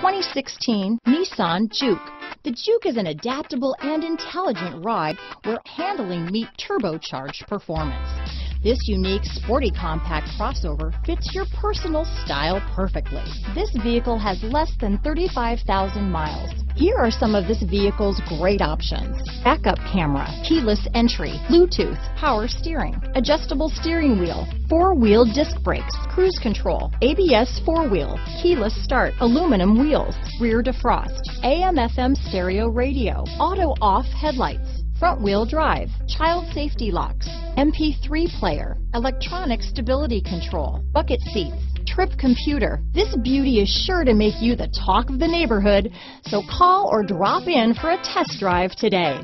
2016 Nissan Juke. The Juke is an adaptable and intelligent ride where handling meets turbocharged performance. This unique sporty compact crossover fits your personal style perfectly. This vehicle has less than 35,000 miles. Here are some of this vehicle's great options. Backup camera, keyless entry, Bluetooth, power steering, adjustable steering wheel, four-wheel disc brakes, cruise control, ABS four-wheel, keyless start, aluminum wheels, rear defrost, AM FM stereo radio, auto off headlights, front wheel drive, child safety locks, MP3 player, electronic stability control, bucket seats, trip computer. This beauty is sure to make you the talk of the neighborhood, so call or drop in for a test drive today.